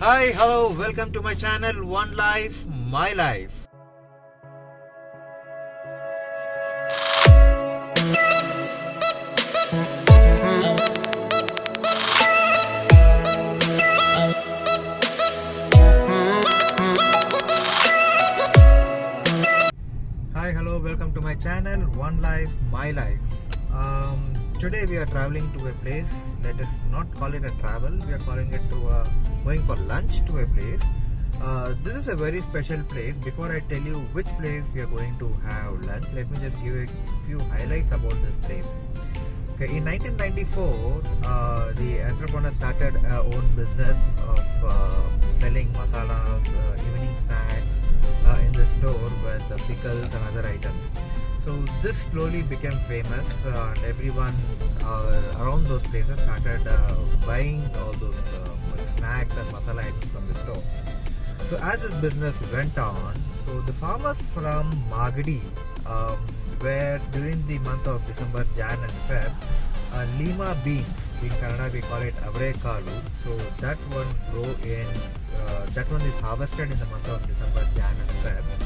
Hi, hello, welcome to my channel One Life, My Life. Hi, hello, welcome to my channel One Life, My Life. Um, today we are traveling to a place. Let us not call it a travel. We are calling it to a, going for lunch to a place. Uh, this is a very special place. Before I tell you which place we are going to have lunch, let me just give a few highlights about this place. Okay, in 1994, uh, the entrepreneur started a own business of uh, selling masalas, uh, evening snacks uh, in the store with pickles and other items. So this slowly became famous, uh, and everyone uh, around those places started uh, buying all those uh, snacks and masala items from the store. So as this business went on, so the farmers from Magadi um, were during the month of December, Jan and Feb, uh, Lima beans, in Kannada we call it Avrekalu. So that one grow in, uh, that one is harvested in the month of December, Jan and Feb.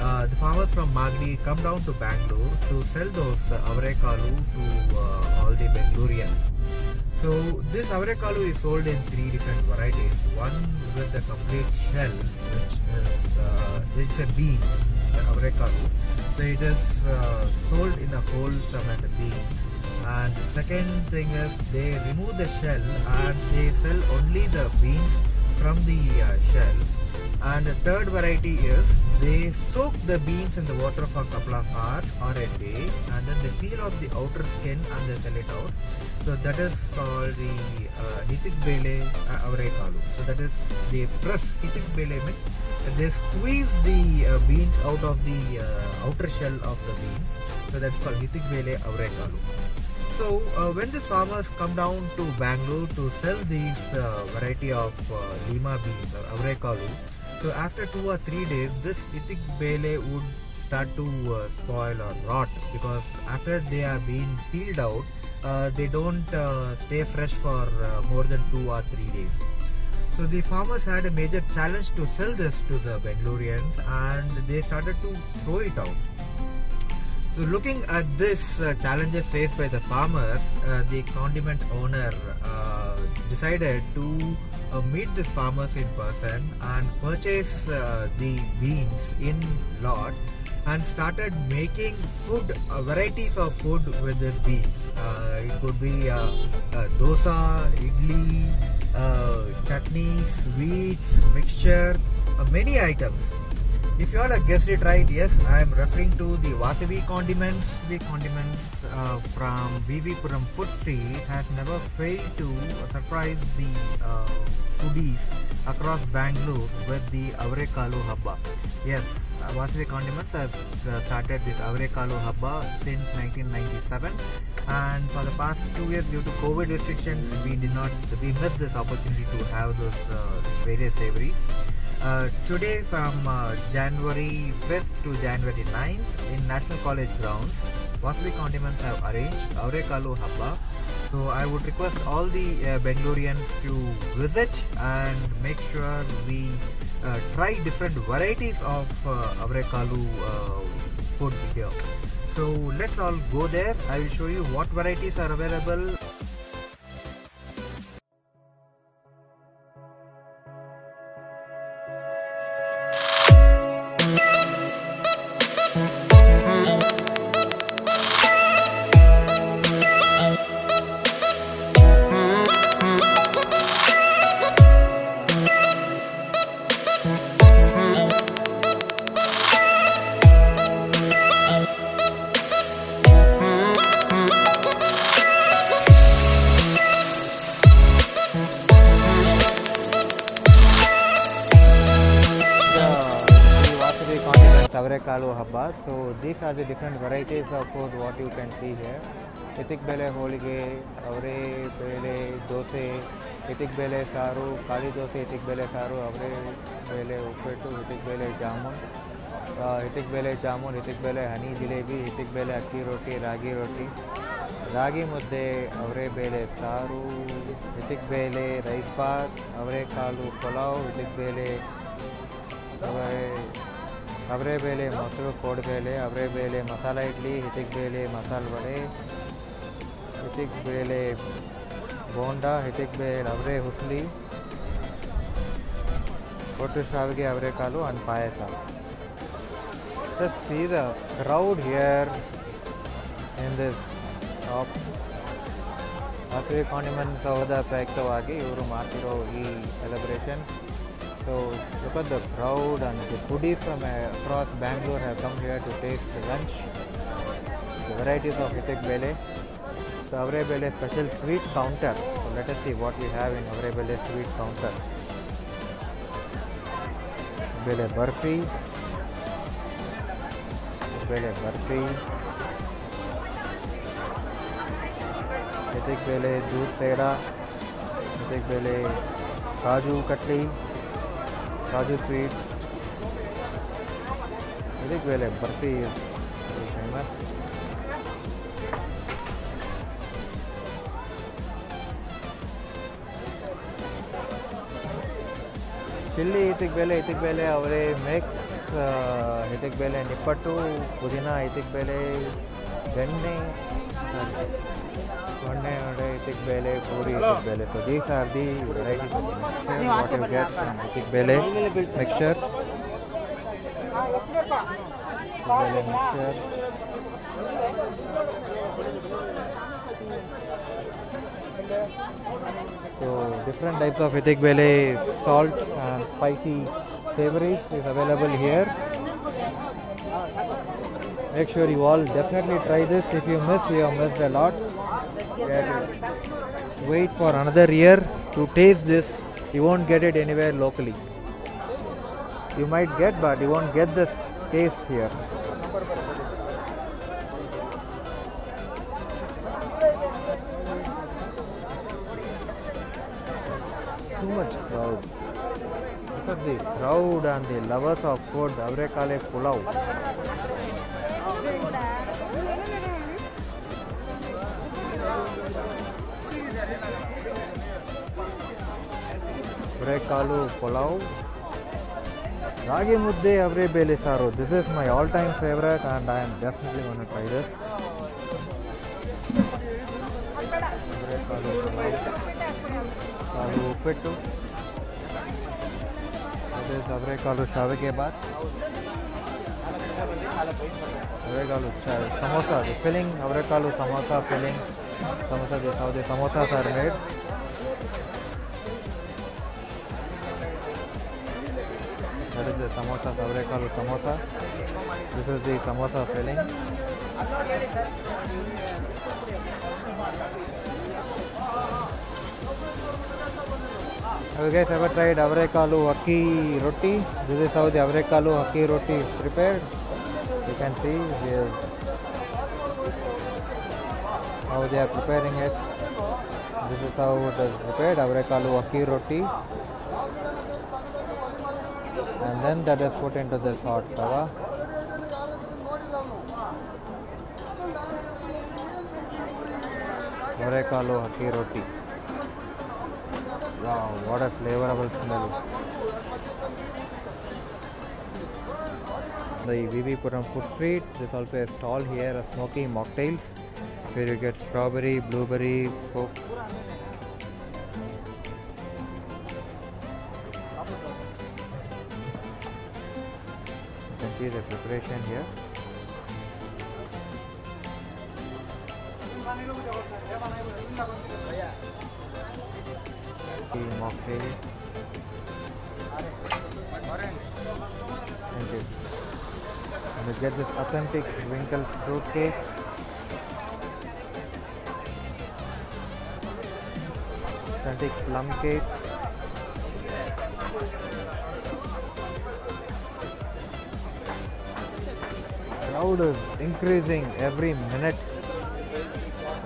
Uh, the farmers from Magadi come down to Bangalore to sell those uh, Avrekalu to uh, all the Bangaloreans. So this Avrekalu is sold in three different varieties. One with the complete shell, which is uh, it's a beans, the Avrekalu. So it is uh, sold in a whole as a bean. And the second thing is they remove the shell and they sell only the beans from the uh, shell. And the third variety is they soak the beans in the water for a couple of hours or a day and then they peel off the outer skin and they sell it out. So that is called the uh, Hitik Bele uh. So that is they press Hitik Bele means they squeeze the uh, beans out of the uh, outer shell of the bean. So that's called Hitik Bele Avrekalu. So uh, when the farmers come down to Bangalore to sell these uh, variety of uh, lima beans or avrekalu, so after two or three days, this itik bele would start to uh, spoil or rot because after they are being peeled out, uh, they don't uh, stay fresh for uh, more than two or three days. So the farmers had a major challenge to sell this to the Bangaloreans and they started to throw it out. So looking at this uh, challenges faced by the farmers, uh, the condiment owner decided to uh, meet the farmers in person and purchase uh, the beans in lot and started making food uh, varieties of food with these beans. Uh, it could be uh, uh, dosa, idli, chutneys, sweets, mixture, many items. If you all have guessed it right, yes, I am referring to the Vasavi condiments. The condiments uh, from Puram Food Street has never failed to surprise the uh, foodies across Bangalore with the Avrekalu Habba. Yes, uh, Vasavi Condiments has uh, started this Avrekalu Habba since 1997 and for the past two years due to COVID restrictions we did not, we missed this opportunity to have those uh, various savories. Uh, today from uh, January 5th to January 9th in National College grounds, Vasavi Condiments have arranged Avrekalu Habba. So I would request all the uh, Bangaloreans to visit and make sure we uh, try different varieties of uh, Avrekalu uh, food here. So let's all go there. I will show you what varieties are available Habba. So these are the different varieties of food what you can see here. Itik bele holige, avre bele dose, itik bele saru, kali dose, itik bele saru, avre bele uppettu, itik bele jamun, uh, itik bele jamun, itik bele honey jalebi, itik bele akki roti, ragi roti. ರಾಗಿ ಮುದ್ದೆ ಅವರೆಬೇಳೆ ಸಾರು ಹಿತಿಕ್ ಬೇಳೆ rice Baat ಅವರೆಕಾಳು ಪಲಾವ್ ಹಿತಿಕ್ ಬೇಳೆ ಅವರೆ ಅವರೆಬೇಳೆ ಮೊಸರು ಕೋಡುಬೇಳೆ ಅವರೆಬೇಳೆ ಮಸಾಲ ಇಡ್ಲಿ ಹಿತಿಕ್ ಬೇಳೆ ಮಸಾಲ ವಡೆ ಹಿತಿಕ್ ಬೇಳೆ ಬೋಂಡ ಹಿತಿಕ್ ಬೇಳೆ ಅವರೆ ಹುಸ್ಲಿ ಒಟ್ಟು ಶಾವಿಗೆ ಅವರೆಕಾಳು and payasa Just see the crowd here in this shop. ಹಸಿವೆ ಕಾಂಡಿಮೆಂಟ್ ಸೌಧ ಪ್ರಯುಕ್ತವಾಗಿ ಇವರು ಮಾಡ್ತಿರೋ ಈ celebration So look at the crowd and the foodie from uh, across Bangalore have come here to take lunch. The varieties of itek bele. So Avre bele special sweet counter. So let us see what we have in Avre bele sweet counter. Bele burfi. Bele burfi. Itek bele doodh peda. Itek bele kaju katli. काजू sweet Hrithik बेले barfi famous chilli ಹಿತಿಕ್ ಬೇಳೆ ಹಿತಿಕ್ ಬೇಳೆ ಅವರೇ mix ಹಿತಿಕ್ ಬೇಳೆ ನಿಪ್ಪಟ್ಟು ಪುದೀನ ಹಿತಿಕ್ ಬೇಳೆ ಬೆಣ್ಣೆ Onne ode itik bele, puri itik bele. So these are the varieties mixture what you get from itik bele mixture. Bele mixture. So different types of itik bele, salt and spicy savories is available here. Make sure you all definitely try this. If you miss, you have missed a lot. Wait for another year to taste this. You won't get it anywhere locally. You might get, but you won't get this taste here. Too much crowd. Look at the crowd and the lovers of food. Avrekale Pulao. Avrekalo Pulao. Ragi Mudde Avre Bele Saru. This is my all time favorite and I am definitely going to try this. Avrekalo Pulao. Saru Uppettu. That is Avrekalo Shavike Baat. Avrekalo Samosa. The filling, Avrekalo Samosa filling. Samosa, this how the samosa, This is the samosa filling. Have you guys ever tried Avrekalu Akki roti? This is how the Avrekalu Akki roti is prepared. You can see here how they are preparing it. This is how it is prepared Avrekalu Akki roti. And then that is put into this hot tawa. Avrekalu Akki roti. Wow, what a flavorable smell. The VV Puram Food Street, there's also a stall here a smoky mocktails where you get strawberry, blueberry, coke. See the preparation here. The mocktails. Thank you. And get this authentic Winkle fruit cake. Authentic plum cake. crowd is increasing every minute,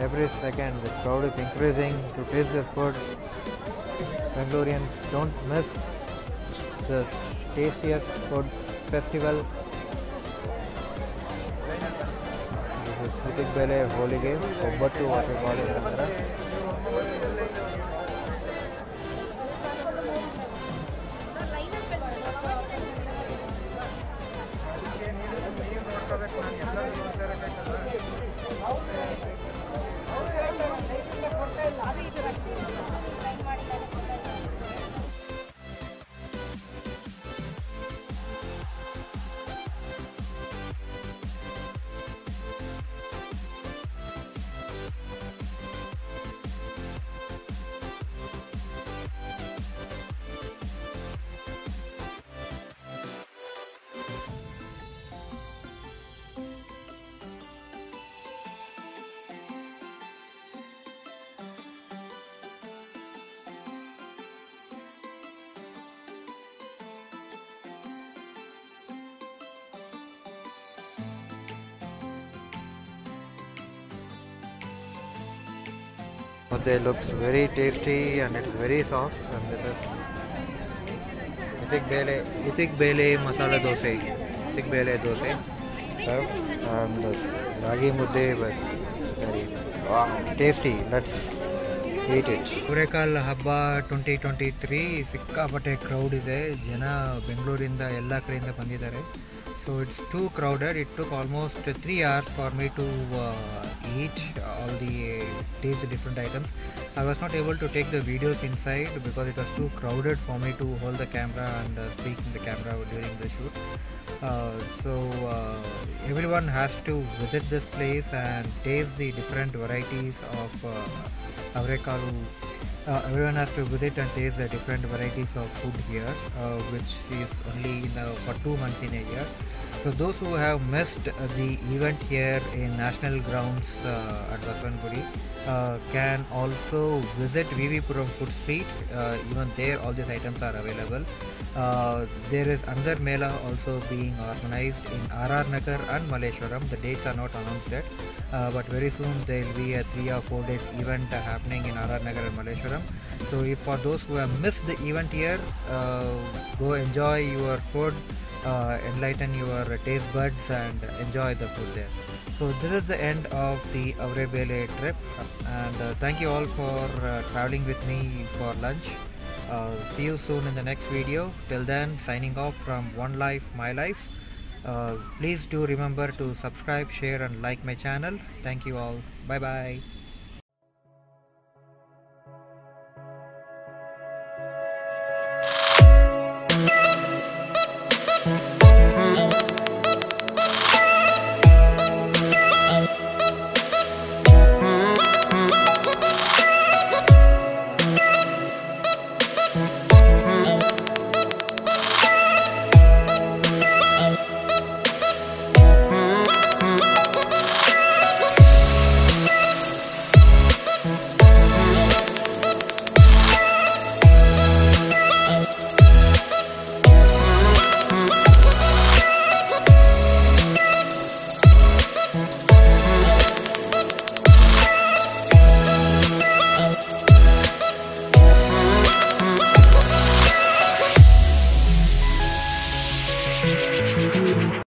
every second. The crowd is increasing to taste the food. Bangaloreans don't miss the tastiest food festival. This is Hitik Bele Holige, Obbatu, what you call it. They looks very tasty and it's very soft and this is Itik Bele Itik Bele Masala Dosa Itik Bele Dosa served and this Ragi Mudde was very wow, tasty let's eat it ಕುರೆಕಾಲ್ ಹಬ್ಬ twenty twenty crowd ಸಿಕ್ಕಾಪಟ್ಟೆ crowd ಇದೆ ಜನ ಬೆಂಗಳೂರಿಂದ ಎಲ್ಲ ಕಡೆಯಿಂದ ಬಂದಿದ್ದಾರೆ so it's too crowded. It took almost three hours for me to uh, eat all the taste the different items. I was not able to take the videos inside because it was too crowded for me to hold the camera and uh, speak in the camera during the shoot. Uh, so uh, everyone has to visit this place and taste the different varieties of uh, avrekalu everyone has to visit and taste the different varieties of food here, uh, which is only the, for two months in a year. So those who have missed uh, the event here in National Grounds uh, at Basavanagudi uh, can also visit VV Puram Food Street. Even there, all these items are available. There is another Mela also being organized in RR Nagar and Malleshwaram. The dates are not announced yet, uh, but very soon there will be a three or four days event uh, happening in RR Nagar and Malleshwaram. So, if for those who have missed the event here, uh, go enjoy your food, uh, enlighten your taste buds, and enjoy the food there. So, this is the end of the Avrebele trip, and uh, thank you all for uh, traveling with me for lunch. Uh, see you soon in the next video. Till then, signing off from One Life, My Life. Uh, please do remember to subscribe, share, and like my channel. Thank you all. Bye bye.